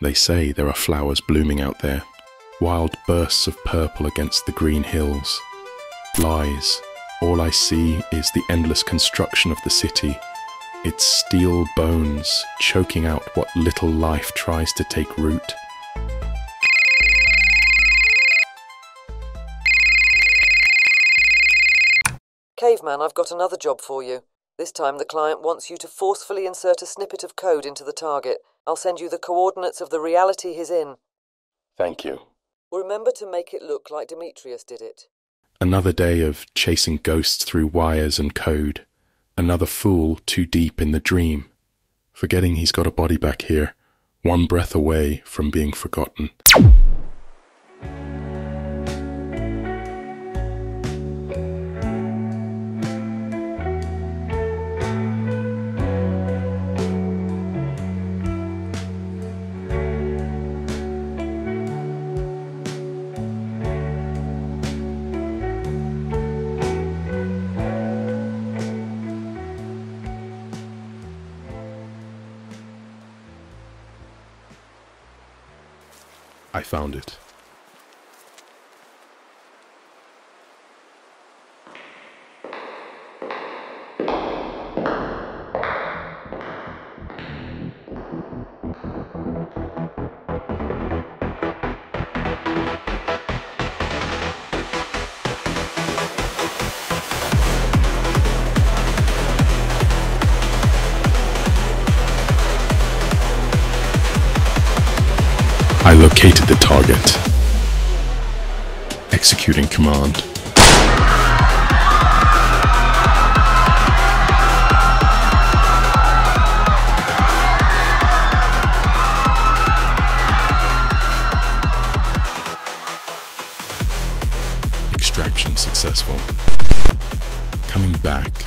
They say there are flowers blooming out there, wild bursts of purple against the green hills. Lies. All I see is the endless construction of the city, its steel bones choking out what little life tries to take root. Caveman, I've got another job for you. This time the client wants you to forcefully insert a snippet of code into the target. I'll send you the coordinates of the reality he's in. Thank you. Remember to make it look like Demetrius did it. Another day of chasing ghosts through wires and code. Another fool too deep in the dream. Forgetting he's got a body back here, one breath away from being forgotten. I found it. I located the target. Executing command. Extraction successful. Coming back